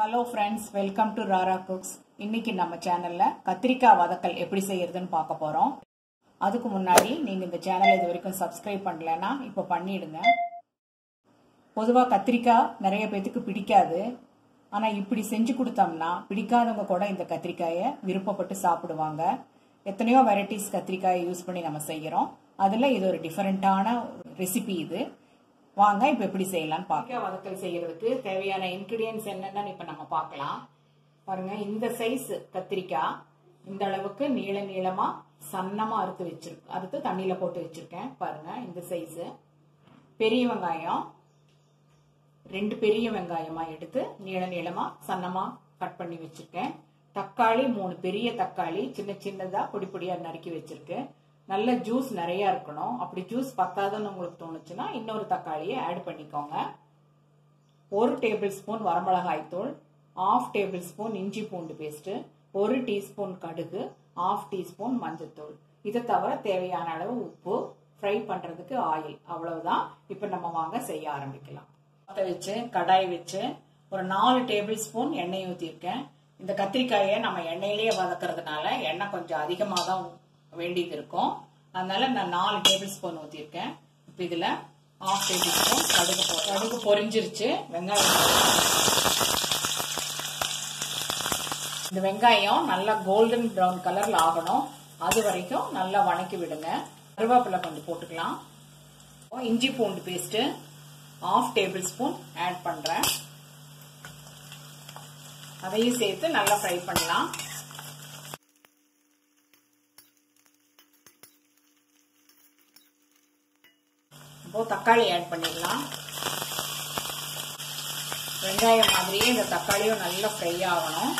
Hello friends welcome to Rara cooks இன்னைக்கு நம்ம சேனல்ல கத்திரிக்காய் வதக்கல் எப்படி செய்யறதுன்னு பார்க்க போறோம். அதுக்கு முன்னாடி நீங்க இந்த சேனலை இது வரைக்கும் சப்ஸ்கிரைப் பண்ணலன்னா இப்போ பண்ணிடுங்க. பொதுவாக கத்திரிக்காய் நிறைய பேத்துக்கு பிடிக்காது. ஆனால் இப்படி செஞ்சு கொடுத்தோம்னா பிடிக்காதவங்க கூட இந்த கத்திரிக்காயை விருப்பப்பட்டு சாப்பிடுவாங்க. எத்தனையோ வெரைட்டிஸ் கத்திரிக்காயை யூஸ் பண்ணி நம்ம செய்கிறோம் அதில் இது ஒரு டிஃப்ரெண்ட்டான ரெசிபி இது. வாங்க இப்போ எப்படி செய்யலாம்னு பார்க்க வதக்கல் செய்யறதுக்கு தேவையான இன்கிரீடியன்ஸ் என்னென்னு இப்போ நம்ம பார்க்கலாம். பாருங்க இந்த சைஸ் கத்திரிக்காய் இந்த அளவுக்கு நீள நீளமா சன்னமா அறுத்து வச்சிருக்கு அறுத்து தண்ணியில போட்டு வச்சிருக்கேன். பாருங்க இந்த சைஸ் பெரிய வெங்காயம் ரெண்டு பெரிய வெங்காயமா எடுத்து நீள நீளமா சன்னமா கட் பண்ணி வச்சிருக்கேன். தக்காளி மூணு பெரிய தக்காளி சின்ன சின்னதா பொடி பொடியா நறுக்கி வச்சிருக்கேன் நல்ல ஜூஸ் நிறைய இருக்கணும். அப்படி ஜூஸ் பத்தாதுன்னு உங்களுக்கு தோணுச்சுன்னா இன்னொரு தக்காளியை ஆட் பண்ணிக்கோங்க. ஒரு டேபிள் ஸ்பூன் வரமிளகாய் தூள் ஆஃப் டேபிள் ஸ்பூன் இஞ்சி பூண்டு பேஸ்ட்டு ஒரு டீஸ்பூன் கடுகு ஆஃப் டீஸ்பூன் மஞ்சத்தூள் இதை தவிர தேவையான அளவு உப்பு ஃப்ரை பண்ணுறதுக்கு ஆயில் அவ்வளவுதான். இப்போ நம்ம வாங்க செய்ய ஆரம்பிக்கலாம். பற்ற வச்சு கடாய் வச்சு ஒரு நாலு டேபிள் ஸ்பூன் எண்ணெய் ஊற்றிருக்கேன் இந்த கத்திரிக்காயை நம்ம எண்ணெயிலேயே வதக்குறதுனால எண்ணெய் கொஞ்சம் அதிகமாக தான் வேண்டியது இருக்கும் அதனால நான் நாலு டேபிள் ஸ்பூன் ஊற்றிருக்கேன் இப்போ இதில் ஆஃப் டேபிள் ஸ்பூன் கடுகு கடுகு பொரிஞ்சிருச்சு. வெங்காயம் இந்த வெங்காயம் நல்லா கோல்டன் ப்ரௌன் கலர்ல ஆகணும். அது வரைக்கும் நல்லா வணக்கி விடுங்க. கருவேப்பிலை கொஞ்சம் போட்டுக்கலாம். இஞ்சி பூண்டு paste of tablespoon add பண்றேன். அதையும் சேர்த்து நல்லா ஃப்ரை பண்ணலாம். இப்போது தக்காளி ஆட் பண்ணிடலாம். வெங்காயம் மாதிரியே இந்த தக்காளியும் நல்லா ஃப்ரை ஆகணும்.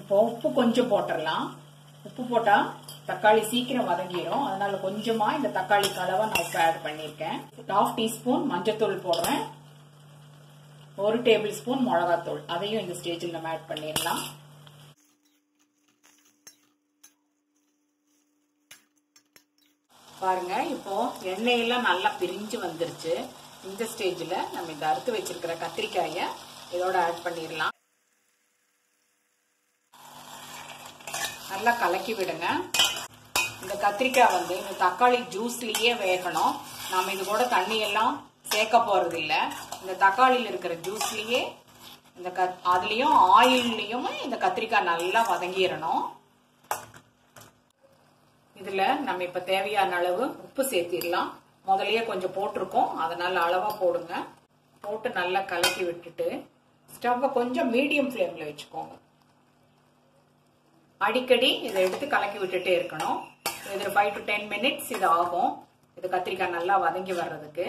இப்போ உப்பு கொஞ்சம் போட்டுடலாம். உப்பு போட்டா தக்காளி சீக்கிரம் வதங்கிடும். அதனால கொஞ்சமா இந்த தக்காளி கலவை நான் உப்பு ஆட் பண்ணியிருக்கேன். ஹாஃப் டீஸ்பூன் மஞ்சத்தூள் போடுறேன். ஒரு டேபிள் ஸ்பூன் மிளகாத்தூள். அதையும் இந்த ஸ்டேஜில் நம்ம ஆட் பண்ணிடலாம். பாருங்க இப்போ எண்ணெயெல்லாம் நல்லா பிரிஞ்சு வந்துருச்சு. இந்த ஸ்டேஜில் நம்ம இந்த அறுத்து வச்சிருக்கிற கத்திரிக்காயை இதோட ஆட் பண்ணிடலாம். நல்லா கலக்கி விடுங்க. இந்த கத்திரிக்காய் வந்து இந்த தக்காளி ஜூஸ்லயே வேகணும். நாம இது கூட தண்ணி எல்லாம் சேர்க்க போறது இல்ல இந்த தக்காளியில் இருக்கிற ஜூஸ்லயே இந்த அதுலயும் ஆயில்லையுமே இந்த கத்திரிக்காய் நல்லா வதங்கிடணும். இதுல நம்ம இப்ப தேவையான அளவு உப்பு சேர்த்திடலாம். முதலையே கொஞ்சம் போட்டிருக்கோம். அதனால அளவா போடுங்க. போட்டு நல்லா கலக்கி விட்டுட்டு ஸ்டவ்வை கொஞ்சம் மீடியம் ஃப்ளேம்ல வச்சுக்கோங்க. அடிக்கடி இதை எடுத்து கலக்கி விட்டுட்டே இருக்கணும். இது ஃபைவ் டு டென் மினிட்ஸ் இது ஆகும். இது கத்திரிக்காய் நல்லா வதங்கி வர்றதுக்கு.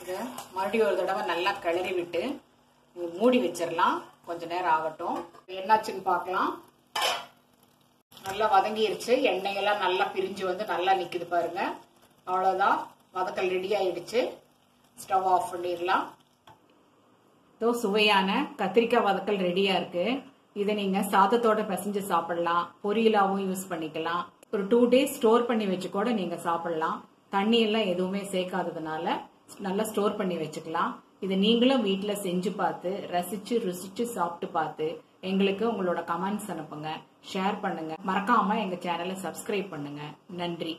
இது மறுபடியும் ஒரு தடவை நல்லா கிளறி விட்டு மூடி வச்சிடலாம். கொஞ்ச நேரம் ஆகட்டும். என்னாச்சுன்னு பார்க்கலாம். நல்லா வதங்கிருச்சு. எண்ணெயெல்லாம் நல்லா பிரிஞ்சு வந்து நல்லா நிற்குது பாருங்க. அவ்வளோதான் வதக்கல் ரெடி ஆயிடுச்சு. ஸ்டவ் ஆஃப் பண்ணிடலாம். இதோ சுவையான கத்திரிக்காய் வதக்கல் ரெடியா இருக்கு. இதை நீங்க சாதத்தோட பிசைஞ்சு சாப்பிடலாம். பொரியலாவும் யூஸ் பண்ணிக்கலாம். ஒரு டூ டேஸ் ஸ்டோர் பண்ணி வச்சு கூட நீங்க சாப்பிடலாம். தண்ணி எல்லாம் எதுவுமே சேர்க்காததுனால நல்லா ஸ்டோர் பண்ணி வச்சுக்கலாம். இதை நீங்களும் வீட்டில் செஞ்சு பார்த்து ரசிச்சு ருசிச்சு சாப்பிட்டு பார்த்து எங்களுக்கு உங்களோட கமெண்ட்ஸ் அனுப்புங்க. ஷேர் பண்ணுங்க. மறக்காம எங்க சேனலை சப்ஸ்கிரைப் பண்ணுங்க. நன்றி.